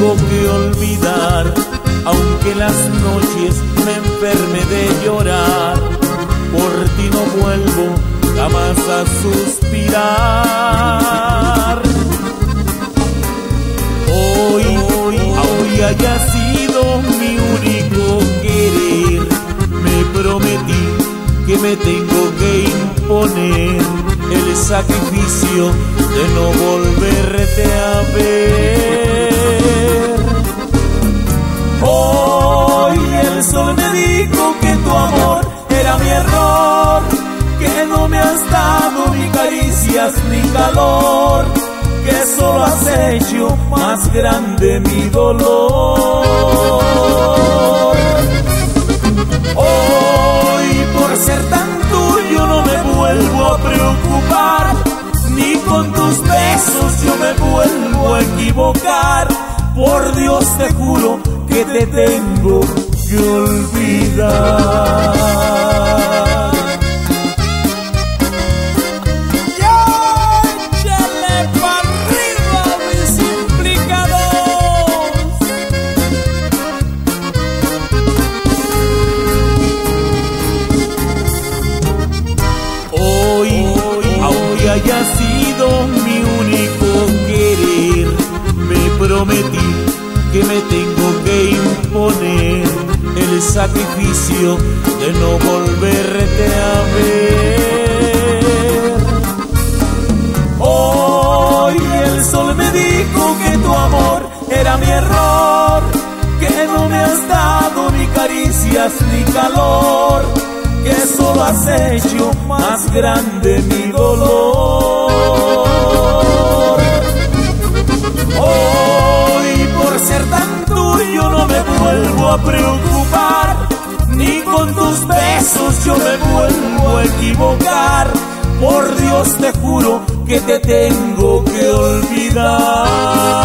tengo que olvidar, aunque las noches me enferme de llorar, por ti no vuelvo jamás a suspirar. Hoy, hoy, hoy haya sido mi único querer, me prometí que me tengo que imponer el sacrificio de no volverte a ver. Ni calor, que solo has hecho más grande mi dolor. Hoy por ser tan tuyo no me vuelvo a preocupar, ni con tus besos yo me vuelvo a equivocar. Por Dios te juro que te tengo que olvidar. Que me tengo que imponer el sacrificio de no volverte a ver. Hoy el sol me dijo que tu amor era mi error, que no me has dado ni caricias ni calor, que solo has hecho más grande mi dolor. A preocupar, ni con tus besos yo me vuelvo a equivocar. Por Dios te juro que te tengo que olvidar.